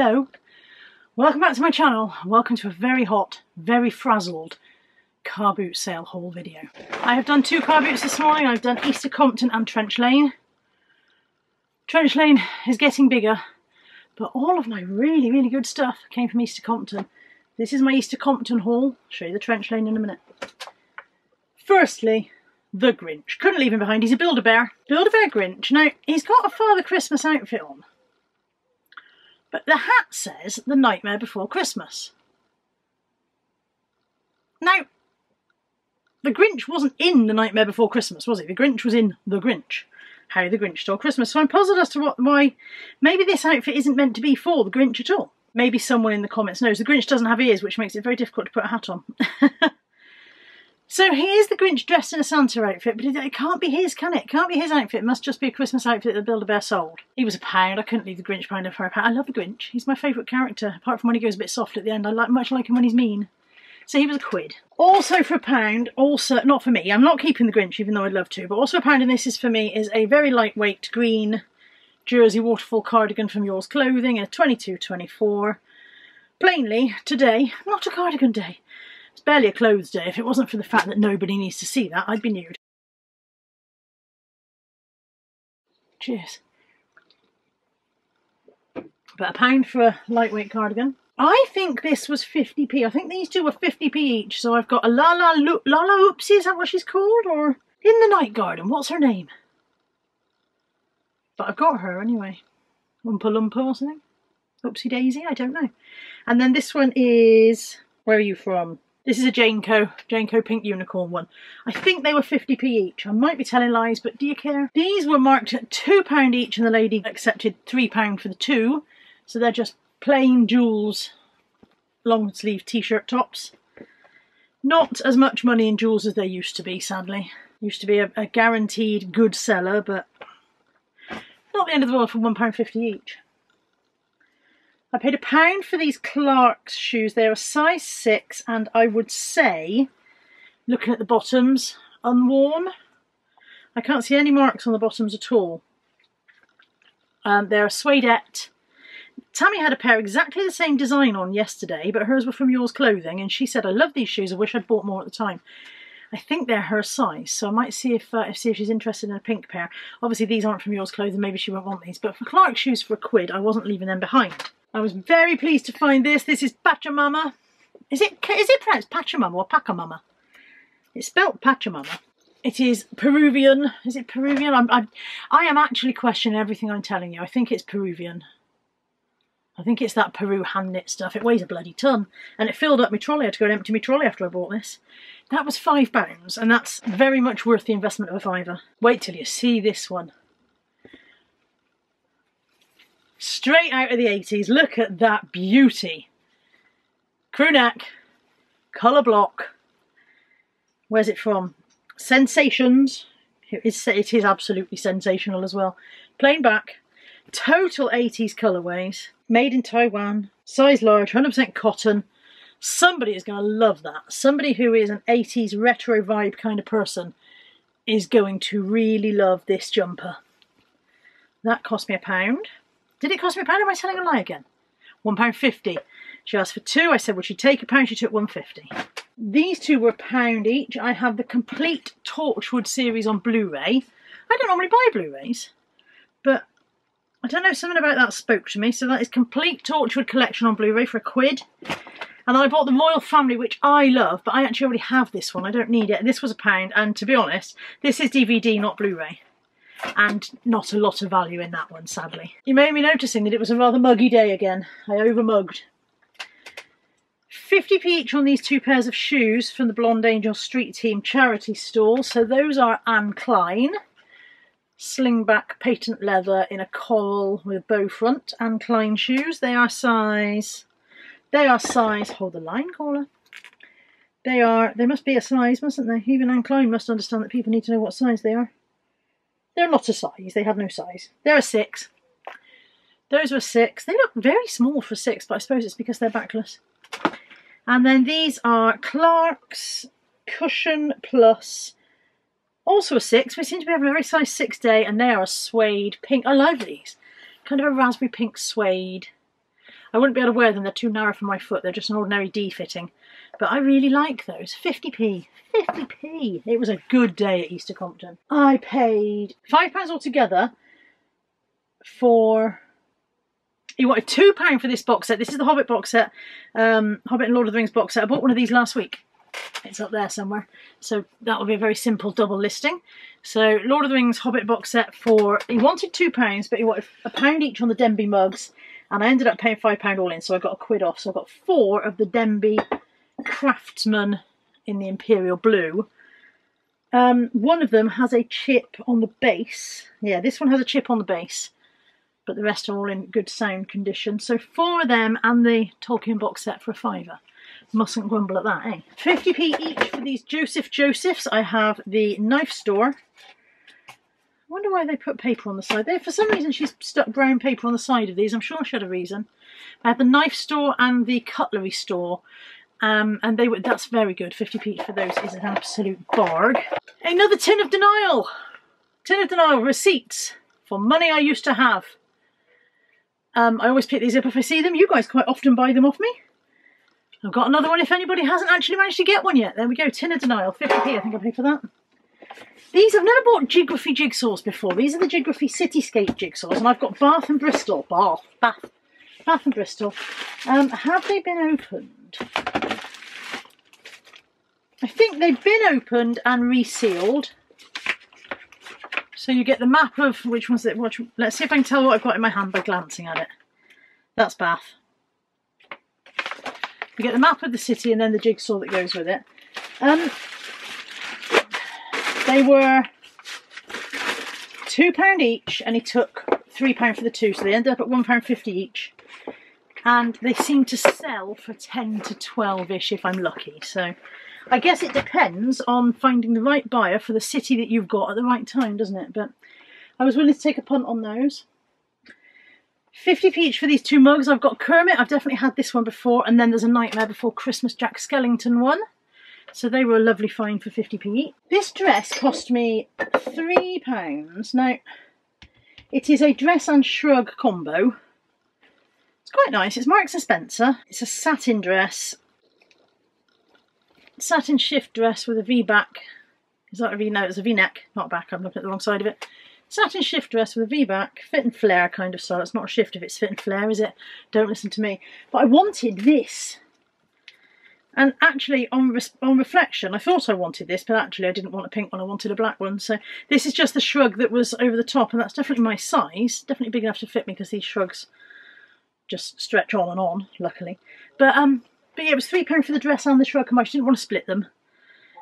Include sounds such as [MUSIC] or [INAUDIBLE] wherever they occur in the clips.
Hello, welcome back to my channel. Welcome to a very hot, very frazzled car boot sale haul video. I have done two car boots this morning. I've done Easter Compton and Trench Lane. Trench Lane is getting bigger, but all of my really, really good stuff came from Easter Compton. This is my Easter Compton haul. I'll show you the Trench Lane in a minute. Firstly, the Grinch. Couldn't leave him behind. He's a Build-A-Bear. Build-A-Bear Grinch. Now, he's got a Father Christmas outfit on. But the hat says The Nightmare Before Christmas. Now, the Grinch wasn't in The Nightmare Before Christmas, was he? The Grinch was in The Grinch. How the Grinch Stole Christmas. So I'm puzzled as to what, why maybe this outfit isn't meant to be for the Grinch at all. Maybe someone in the comments knows. The Grinch doesn't have ears, which makes it very difficult to put a hat on. [LAUGHS] So here's the Grinch dressed in a Santa outfit, but it, can't be his, can it? It can't be his outfit. It must just be a Christmas outfit that Build-A-Bear sold. He was a pound. I couldn't leave the Grinch pound for a pound. I love the Grinch. He's my favourite character, apart from when he goes a bit soft at the end. I like much like him when he's mean. So he was a quid. Also for a pound, also, not for me, I'm not keeping the Grinch even though I'd love to, but also a pound, and this is for me, is a very lightweight green jersey waterfall cardigan from Yours Clothing, a 22-24. Plainly, today, not a cardigan day. It's barely a clothes day. If it wasn't for the fact that nobody needs to see that, I'd be nude. Cheers. But a pound for a lightweight cardigan. I think this was 50p. I think these two were 50p each. So I've got a Lala Lala Oopsie, is that what she's called? Or in the night garden, what's her name? But I've got her anyway. Oompa Loompa or something. Upsy Daisy, I don't know. And then this one is, where are you from? This is a Janeko, Janeko Pink Unicorn one. I think they were 50p each. I might be telling lies, but do you care? These were marked at £2 each and the lady accepted £3 for the two. So they're just plain Joules long sleeve t-shirt tops. Not as much money in Joules as there used to be, sadly. Used to be a, a guaranteed good seller, but not the end of the world for £1.50 each. I paid a pound for these Clarks shoes. They're a size 6 and I would say, looking at the bottoms, unworn. I can't see any marks on the bottoms at all. Um, they're a suedette. Tammy had a pair exactly the same design on yesterday, but hers were from Yours Clothing, and she said, I love these shoes, I wish I'd bought more at the time. I think they're her size, so I might see if uh, see if she's interested in a pink pair. Obviously, these aren't from Yours Clothing, maybe she won't want these, but for Clark shoes for a quid, I wasn't leaving them behind. I was very pleased to find this. This is Pachamama. Is it is it pronounced Pachamama or Pacamama? It's spelt Pachamama. It is Peruvian. Is it Peruvian? I'm, I'm, I am actually questioning everything I'm telling you. I think it's Peruvian. I think it's that Peru hand knit stuff. It weighs a bloody ton. And it filled up my trolley. I had to go and empty my trolley after I bought this. That was five pounds, and that's very much worth the investment of a fiver. Wait till you see this one. Straight out of the 80s. Look at that beauty. Crew neck, colour block. Where's it from? Sensations. It is, it is absolutely sensational as well. Plain back. Total 80s colourways. Made in Taiwan. Size large, 100% cotton. Somebody is going to love that. Somebody who is an 80s retro vibe kind of person is going to really love this jumper. That cost me a pound. Did it cost me a pound? Am I telling a lie again? £1.50. She asked for two. I said, would she take a pound? She took 150 These two were a pound each. I have the complete Torchwood series on Blu-ray. I don't normally buy Blu-rays, but I don't know, something about that spoke to me. So that is complete Torchwood collection on Blu-ray for a quid. And then I bought the Royle Family, which I love, but I actually already have this one. I don't need it. This was a pound, and to be honest, this is DVD, not Blu-ray and not a lot of value in that one, sadly. You may be noticing that it was a rather muggy day again. I overmugged. 50p each on these two pairs of shoes from the Blonde Angel Street Team charity store. So those are Anne Klein. Slingback patent leather in a coral with a bow front. Anne Klein shoes. They are size... They are size... Hold the line, caller. They are... They must be a size, mustn't they? Even Anne Klein must understand that people need to know what size they are. They're not a size, they have no size. They're a six. Those were six. They look very small for six, but I suppose it's because they're backless. And then these are Clark's Cushion Plus. Also a six. We seem to be having a very size six day, and they are a suede pink. I love these. Kind of a raspberry pink suede. I wouldn't be able to wear them, they're too narrow for my foot, they're just an ordinary D fitting. But I really like those. 50p. 50p. It was a good day at Easter Compton. I paid £5 altogether for he wanted two pound for this box set. This is the Hobbit box set, um, Hobbit and Lord of the Rings box set. I bought one of these last week. It's up there somewhere. So that will be a very simple double listing. So Lord of the Rings Hobbit box set for he wanted two pounds, but he wanted a pound each on the Denby mugs, and I ended up paying five pound all in. So I got a quid off. So I got four of the Denby Craftsman in the Imperial Blue. Um, one of them has a chip on the base. Yeah, this one has a chip on the base but the rest are all in good sound condition. So four of them and the Tolkien box set for a fiver. Mustn't grumble at that, eh? 50p each for these Joseph Josephs. I have the knife store. I wonder why they put paper on the side. There, for some reason, she's stuck brown paper on the side of these. I'm sure she had a reason. I have the knife store and the cutlery store. Um, and they were that's very good. 50p for those is an absolute barg. Another tin of denial. Tin of denial receipts for money I used to have. Um, I always pick these up if I see them. You guys quite often buy them off me. I've got another one if anybody hasn't actually managed to get one yet. There we go, tin of denial, 50p I think I paid for that. These, I've never bought Jigraphy jigsaws before. These are the Jigraphy Cityscape jigsaws and I've got Bath and Bristol. Bath, Bath, Bath and Bristol. Um, have they been opened? I think they've been opened and resealed. So you get the map of which one's it. Which, let's see if I can tell what I've got in my hand by glancing at it. That's Bath. You get the map of the city and then the jigsaw that goes with it. Um, they were £2 each and he took £3 for the two, so they ended up at £1.50 each. And they seem to sell for 10 to 12-ish if I'm lucky. So I guess it depends on finding the right buyer for the city that you've got at the right time, doesn't it? But I was willing to take a punt on those. 50p each for these two mugs. I've got Kermit, I've definitely had this one before, and then there's a Nightmare Before Christmas Jack Skellington one. So they were a lovely find for 50p. This dress cost me £3. Now, it is a dress and shrug combo. It's quite nice. It's Marks & Spencer. It's a satin dress satin shift dress with a V-back. Is that a V? No, it's a V-neck, not back. I'm looking at the wrong side of it. Satin shift dress with a V-back, fit and flare kind of style. It's not a shift if it's fit and flare, is it? Don't listen to me. But I wanted this. And actually, on, re on reflection, I thought I wanted this, but actually I didn't want a pink one, I wanted a black one. So this is just the shrug that was over the top, and that's definitely my size. Definitely big enough to fit me, because these shrugs just stretch on and on, luckily. But um, but yeah, it was £3 for the dress and the shrug and I just didn't want to split them.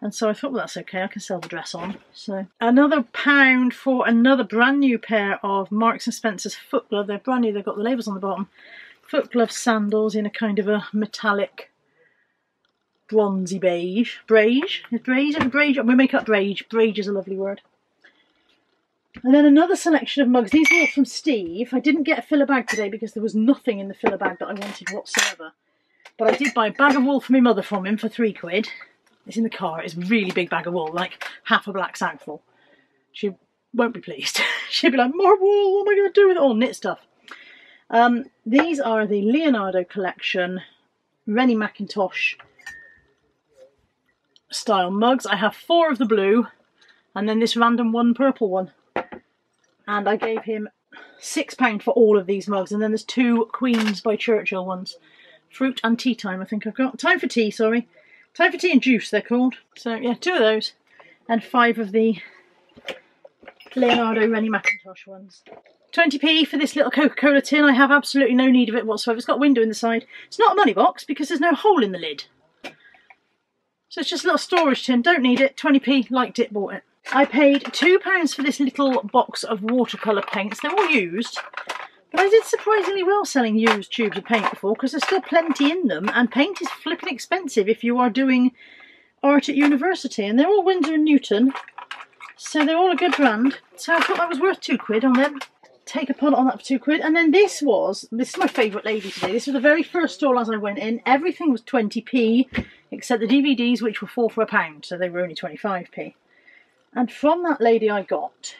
And so I thought, well, that's okay, I can sell the dress on. So another pound for another brand new pair of Marks and Spencer's foot glove. They're brand new, they've got the labels on the bottom. Foot glove sandals in a kind of a metallic bronzy beige. Beige? Is beige? Is beige? We make up beige. Beige is a lovely word. And then another selection of mugs. These are from Steve. I didn't get a filler bag today because there was nothing in the filler bag that I wanted whatsoever. But I did buy a bag of wool for my mother from him for three quid. It's in the car. It's a really big bag of wool, like half a black sack full. She won't be pleased. [LAUGHS] She'll be like, more wool, what am I going to do with it all? Knit stuff. Um, these are the Leonardo collection Rennie Mackintosh style mugs. I have four of the blue and then this random one purple one. And I gave him £6 for all of these mugs. And then there's two Queens by Churchill ones. Fruit and tea time, I think I've got. Time for tea, sorry. Time for tea and juice, they're called. So, yeah, two of those. And five of the Leonardo Rennie Mackintosh ones. 20p for this little Coca-Cola tin. I have absolutely no need of it whatsoever. It's got a window in the side. It's not a money box because there's no hole in the lid. So it's just a little storage tin. Don't need it. 20p, liked it, bought it. I paid £2 for this little box of watercolour paints. They're all used. But I did surprisingly well selling used tubes of paint before because there's still plenty in them and paint is flipping expensive if you are doing art at university and they're all Winsor & Newton so they're all a good brand so I thought that was worth two quid on them take a punt on that for two quid and then this was this is my favourite lady today this was the very first stall as I went in everything was 20p except the DVDs which were four for a pound so they were only 25p and from that lady I got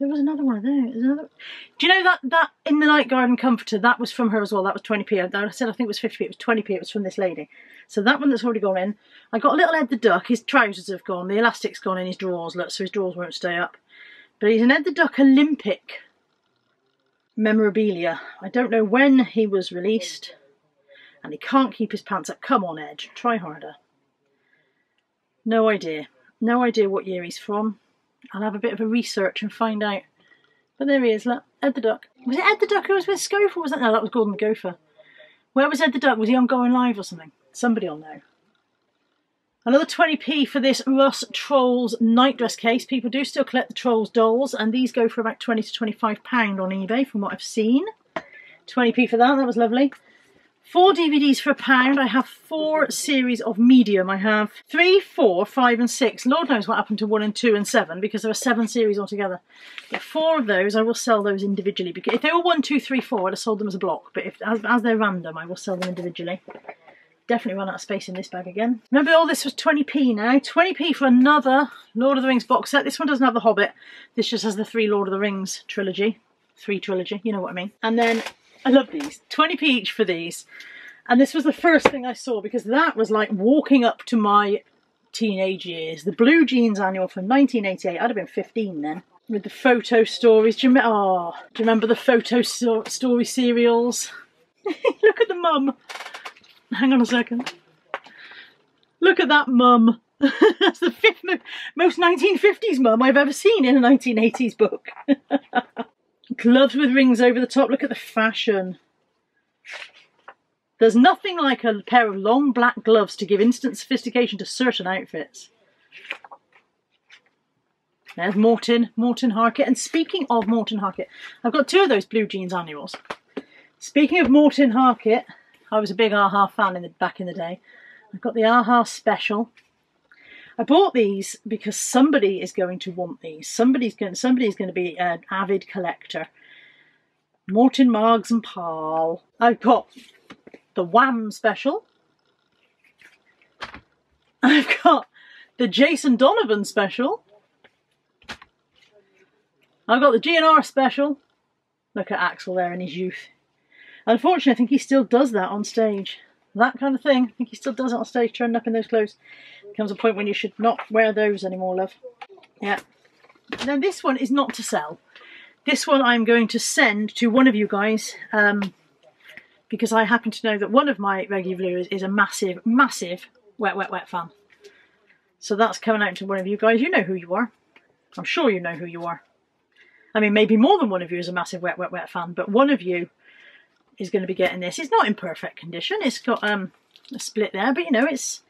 There was another one of those. Another... Do you know that that in the night garden comforter that was from her as well? That was twenty p. I said I think it was fifty p. It was twenty p. It was from this lady. So that one that's already gone in. I got a little Ed the Duck. His trousers have gone. The elastic's gone in his drawers. Look, so his drawers won't stay up. But he's an Ed the Duck Olympic memorabilia. I don't know when he was released, and he can't keep his pants up. Come on, Edge, Try harder. No idea. No idea what year he's from. I'll have a bit of a research and find out. But there he is, look, Ed the Duck. Was it Ed the Duck who was with Schofe? Was that? No, that was Gordon the Gopher. Where was Ed the Duck? Was he on Going Live or something? Somebody will know. Another 20p for this Russ Trolls night dress case. People do still collect the Trolls dolls, and these go for about 20 to 25 pound on eBay from what I've seen. 20p for that, that was lovely. Four DVDs for a pound. I have four series of medium. I have three, four, five and six. Lord knows what happened to one and two and seven because there are seven series altogether. But four of those, I will sell those individually. Because if they were one, two, three, four, I'd have sold them as a block. But if as, as they're random, I will sell them individually. Definitely run out of space in this bag again. Remember all this was 20p now. 20p for another Lord of the Rings box set. This one doesn't have the Hobbit. This just has the three Lord of the Rings trilogy. Three trilogy, you know what I mean. And then I love these. 20p each for these. And this was the first thing I saw because that was like walking up to my teenage years. The Blue Jeans annual from 1988. I'd have been 15 then. With the photo stories. Do you, oh, do you remember the photo so story serials? [LAUGHS] Look at the mum. Hang on a second. Look at that mum. [LAUGHS] That's the fifth most 1950s mum I've ever seen in a 1980s book. [LAUGHS] Gloves with rings over the top. Look at the fashion. There's nothing like a pair of long black gloves to give instant sophistication to certain outfits. There's Morton, Morten Harket. And speaking of Morten Harket, I've got two of those blue jeans annuals. Speaking of Morten Harket, I was a big Aha fan in the, back in the day. I've got the Aha Special. I bought these because somebody is going to want these. Somebody's going. Somebody's going to be an avid collector. Morten Mags and Paul. I've got the Wham Special. I've got the Jason Donovan Special. I've got the GNR Special. Look at Axl there in his youth. Unfortunately, I think he still does that on stage that kind of thing. I think he still does it on stage, turning up in those clothes. Comes a point when you should not wear those anymore, love. Yeah. Now this one is not to sell. This one I'm going to send to one of you guys um, because I happen to know that one of my regular viewers is a massive, massive Wet Wet Wet fan. So that's coming out to one of you guys. You know who you are. I'm sure you know who you are. I mean, maybe more than one of you is a massive Wet Wet Wet fan, but one of you is going to be getting this. It's not in perfect condition. It's got um, a split there, but you know, it's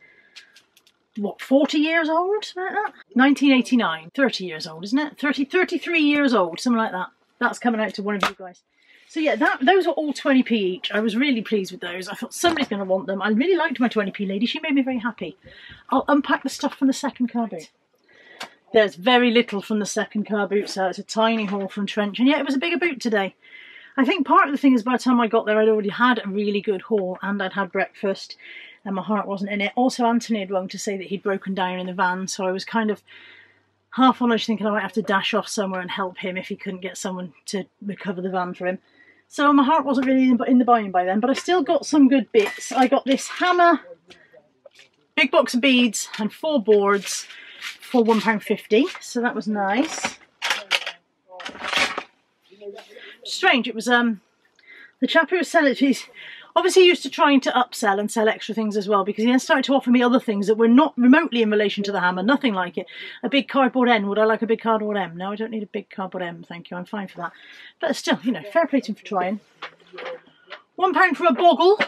what 40 years old? Like that? 1989 30 years old isn't it? 30 33 years old something like that. That's coming out to one of you guys. So yeah that those are all 20p each. I was really pleased with those. I thought somebody's going to want them. I really liked my 20p lady. She made me very happy. I'll unpack the stuff from the second car boot. There's very little from the second car boot so it's a tiny haul from trench. And yeah it was a bigger boot today I think part of the thing is by the time I got there I'd already had a really good haul and I'd had breakfast and my heart wasn't in it. Also Anthony had rung to say that he'd broken down in the van so I was kind of half honest thinking I might have to dash off somewhere and help him if he couldn't get someone to recover the van for him. So my heart wasn't really in the buying by then but I still got some good bits. I got this hammer, big box of beads and four boards for £1.50 so that was nice strange. It was um the chap who was selling it. He's obviously used to trying to upsell and sell extra things as well because he then started to offer me other things that were not remotely in relation to the hammer, nothing like it. A big cardboard N. Would I like a big cardboard M? No, I don't need a big cardboard M. Thank you. I'm fine for that. But still, you know, fair play to him for trying. One pound for a boggle.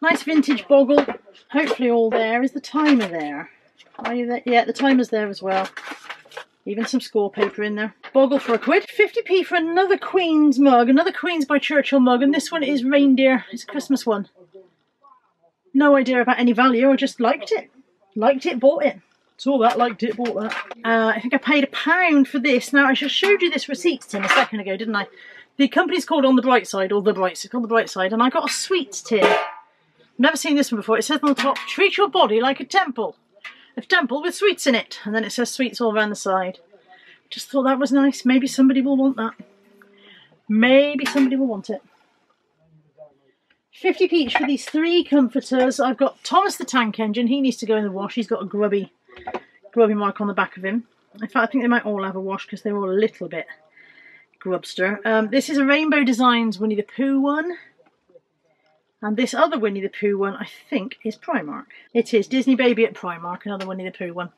Nice vintage boggle. Hopefully all there. Is the timer there? Are you there? Yeah, the timer's there as well. Even some score paper in there. Boggle for a quid. 50p for another Queen's mug. Another Queen's by Churchill mug. And this one is reindeer. It's a Christmas one. No idea about any value. I just liked it. Liked it, bought it. Saw that, liked it, bought that. Uh, I think I paid a pound for this. Now, I just showed you this receipt tin a second ago, didn't I? The company's called On The Bright Side, or The Bright Side, called The Bright Side, and I got a sweets tin. Never seen this one before. It says on the top, treat your body like a temple. A temple with sweets in it. And then it says sweets all around the side. Just thought that was nice. Maybe somebody will want that. Maybe somebody will want it. 50 each for these three comforters. I've got Thomas the Tank Engine. He needs to go in the wash. He's got a grubby, grubby mark on the back of him. In fact, I think they might all have a wash because they're all a little bit grubster. Um, this is a Rainbow Designs Winnie the Pooh one. And this other Winnie the Pooh one, I think, is Primark. It is Disney Baby at Primark, another Winnie the Pooh one.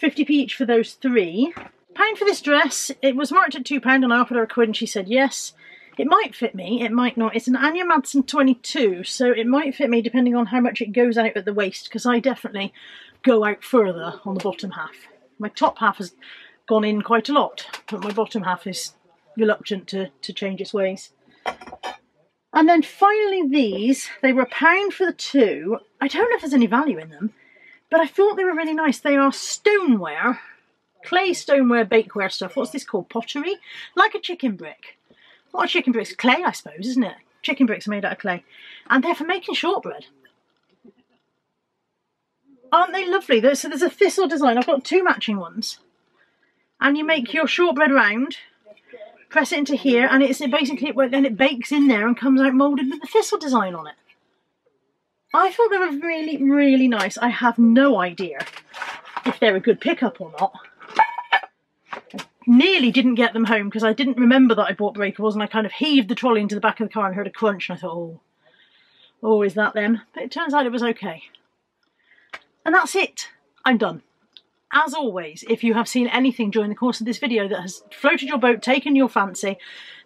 50p each for those three. Pound for this dress. It was marked at £2 and I offered her a quid and she said yes. It might fit me, it might not. It's an Anya Madsen 22, so it might fit me depending on how much it goes out at the waist, because I definitely go out further on the bottom half. My top half has gone in quite a lot, but my bottom half is reluctant to, to change its ways. And then finally these, they were a pound for the two. I don't know if there's any value in them, but I thought they were really nice. They are stoneware, clay stoneware bakeware stuff. What's this called? Pottery? Like a chicken brick. What a chicken bricks? Clay, I suppose, isn't it? Chicken bricks are made out of clay. And they're for making shortbread. Aren't they lovely? So there's a thistle design. I've got two matching ones. And you make your shortbread round press it into here, and it's basically, then it bakes in there and comes out moulded with the thistle design on it. I thought they were really, really nice. I have no idea if they're a good pickup or not. I nearly didn't get them home because I didn't remember that I bought breakables and I kind of heaved the trolley into the back of the car and heard a crunch and I thought, oh, oh, is that them? But it turns out it was okay. And that's it. I'm done. As always, if you have seen anything during the course of this video that has floated your boat, taken your fancy,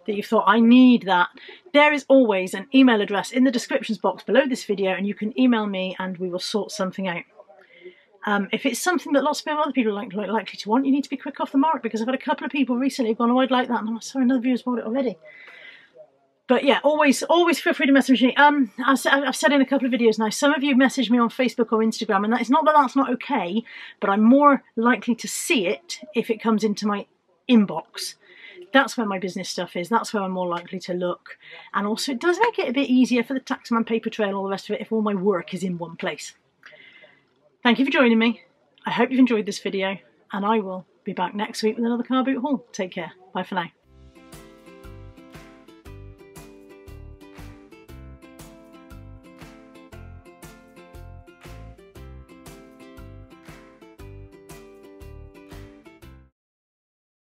that you thought, I need that, there is always an email address in the descriptions box below this video and you can email me and we will sort something out. Um, if it's something that lots of other people are like, like, likely to want, you need to be quick off the mark because I've had a couple of people recently have gone, oh, I'd like that, and I'm sorry, another viewer's bought it already but yeah, always, always feel free to message me. Um, I've, said in a couple of videos now, some of you message me on Facebook or Instagram, and that is not that that's not okay, but I'm more likely to see it if it comes into my inbox. That's where my business stuff is. That's where I'm more likely to look. And also, it does make it a bit easier for the taxman paper trail and all the rest of it if all my work is in one place. Thank you for joining me. I hope you've enjoyed this video, and I will be back next week with another car boot haul. Take care. Bye for now.